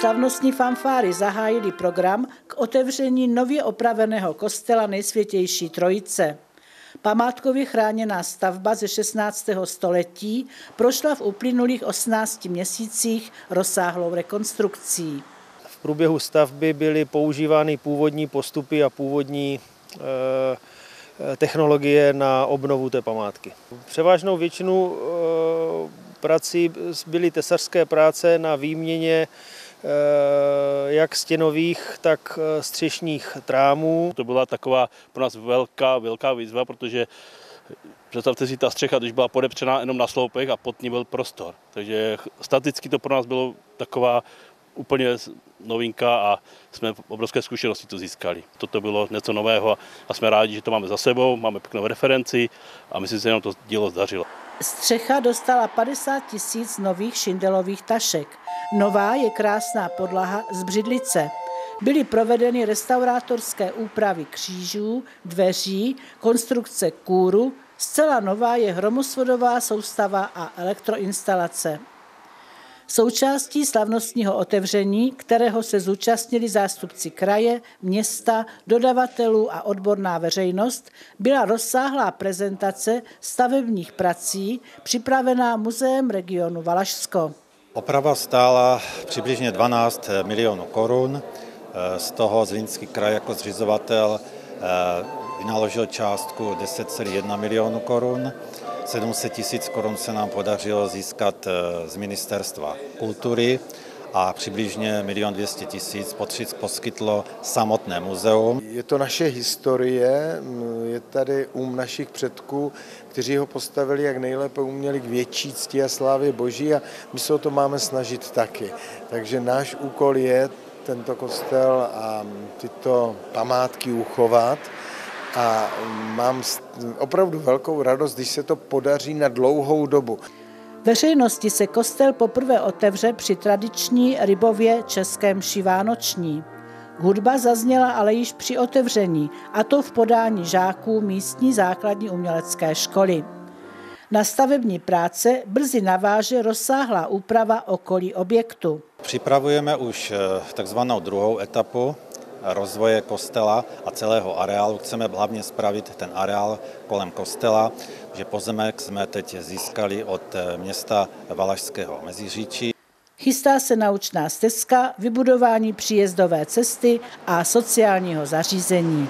slavnostní fanfáry zahájili program k otevření nově opraveného kostela nejsvětější Trojice. Památkově chráněná stavba ze 16. století prošla v uplynulých 18 měsících rozsáhlou rekonstrukcí. V průběhu stavby byly používány původní postupy a původní e, technologie na obnovu té památky. Převážnou většinu e, prací byly tesařské práce na výměně jak stěnových, tak eh, střešních trámů. To byla taková pro nás velká, velká výzva, protože představte si, ta střecha, když byla podepřená jenom na sloupech a pod ní byl prostor. Takže staticky to pro nás bylo taková úplně novinka a jsme obrovské zkušenosti to získali. Toto bylo něco nového a jsme rádi, že to máme za sebou, máme pěknou referenci a myslím si, že nám to dílo zdařilo. Střecha dostala 50 tisíc nových šindelových tašek. Nová je krásná podlaha z břidlice. Byly provedeny restaurátorské úpravy křížů, dveří, konstrukce kůru, zcela nová je hromosvodová soustava a elektroinstalace. Součástí slavnostního otevření, kterého se zúčastnili zástupci kraje, města, dodavatelů a odborná veřejnost, byla rozsáhlá prezentace stavebních prací připravená Muzeem regionu Valašsko. Oprava stála přibližně 12 milionů korun, z toho Zlínský kraj jako zřizovatel eh, vynaložil částku 10,1 milionů korun. 700 tisíc korun se nám podařilo získat eh, z Ministerstva kultury a přibližně 1 200 tisíc poskytlo samotné muzeum. Je to naše historie, je tady um našich předků, kteří ho postavili, jak nejlépe uměli k větší cti a slávě boží a my se o to máme snažit taky. Takže náš úkol je tento kostel a tyto památky uchovat a mám opravdu velkou radost, když se to podaří na dlouhou dobu. Veřejnosti se kostel poprvé otevře při tradiční rybově českém šivánoční. Hudba zazněla ale již při otevření, a to v podání žáků místní základní umělecké školy. Na stavební práce brzy naváže rozsáhlá úprava okolí objektu. Připravujeme už eh, takzvanou druhou etapu rozvoje kostela a celého areálu. Chceme hlavně spravit ten areál kolem kostela, že pozemek jsme teď získali od eh, města Valašského Meziříčí. Chystá se naučná stezka, vybudování příjezdové cesty a sociálního zařízení.